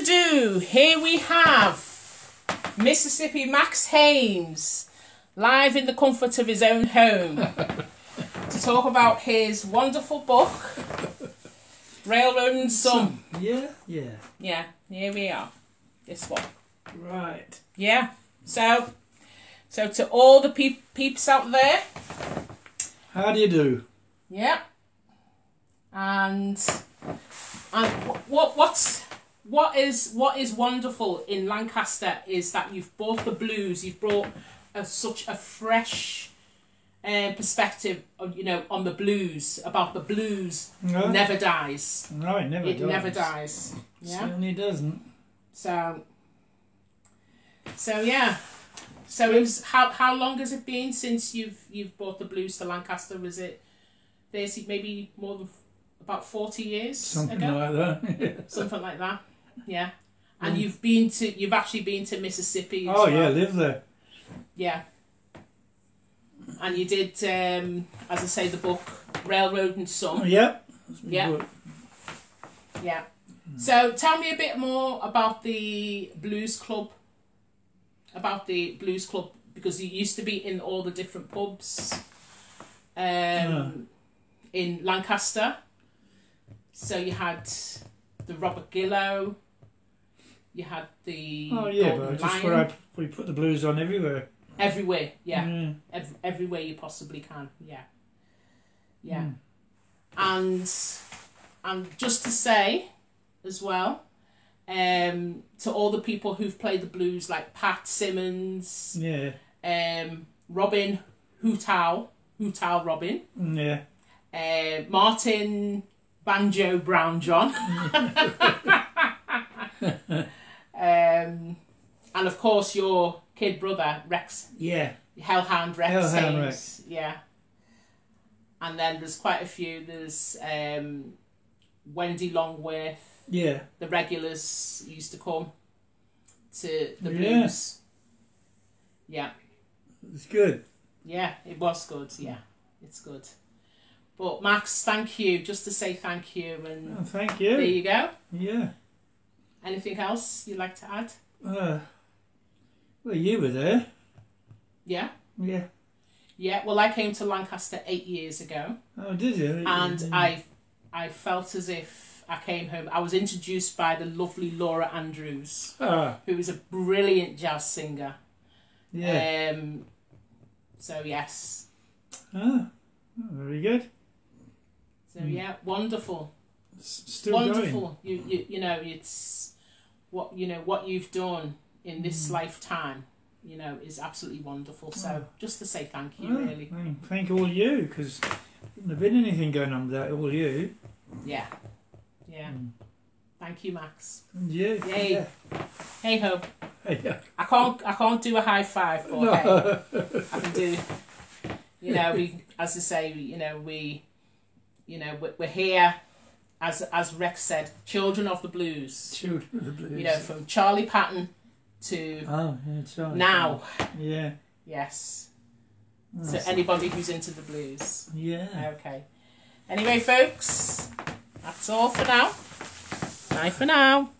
ado, here we have Mississippi Max Haymes live in the comfort of his own home to talk about his wonderful book, Railroadin' Some. Yeah, yeah. Yeah, here we are. This one. Right. Yeah. So, so to all the peep, peeps out there, How do you do? yeah. And and wh- what what's what is what is wonderful in Lancaster is that you've brought the blues. You've brought a, such a fresh uh, perspective, of, you know, on the blues about the blues. No. Never dies. No, it never it never dies. Yeah. Certainly doesn't. So, so yeah. So it was how how long has it been since you've you've brought the blues to Lancaster? Was it thirty, maybe more than about forty years Something ago, like that. something like that. Yeah. And you've been to you've actually been to Mississippi. Oh well. yeah, live there. Yeah. And you did, um, as I say, the book Railroadin' Some. Yep. Yeah. Good. Yeah. So tell me a bit more about the blues club. About the blues club because you used to be in all the different pubs um, Yeah. in Lancaster. So you had the Robert Gillow. You had the Oh yeah, Golden but just Lion. where I we put the blues on everywhere. everywhere. Yeah, Yeah. Ev- everywhere you possibly can. Yeah, yeah. Mm. and and just to say as well um to all the people who've played the blues like pat simmons Yeah. um robin hootow hootow robin Yeah. uh, martin banjo brown john of course your kid brother rex Yeah. Hellhound Rex. Hellhound Rex. Yeah. And then there's quite a few. There's um, Wendy Longworth. Yeah. The regulars used to come to the Yeah. blues. Yeah. It's good. Yeah, it was good. Yeah, it's good. But Max, thank you. Just to say thank you, and Oh, thank you. there you. you go. Yeah. Anything else you'd like to add? Uh, well, you were there. Yeah. Yeah. Yeah. Well, I came to Lancaster eight years ago. Oh, did you? and. I, I felt as if I came home. I was introduced by the lovely Laura Andrews, Ah. who is a brilliant jazz singer. Yeah. Um, so yes, ah. Oh, very good. so yeah, wonderful, S- still going. wonderful. You, you, you know, it's what you know what you've done in this Mm. lifetime. You know, is absolutely wonderful. So Oh. just to say thank you, Ah, really. thank- all you, because have been anything going on without all you. Yeah, yeah. Mm. Thank you, Max. And you. Yay. Yeah. Hey ho. Yeah. I can't I can't do a high five or hey. I can do, you know, we, as I say, you know, we, you know, we're, we're here, as as Rex said, children of the blues. Children of the blues. You know, from Charlie Patton to Oh, yeah, it's right. now. Yeah. Yes. Oh, that's- So anybody who's into the blues. yeah. Okay. Anyway, folks, that's all for now. Bye for now.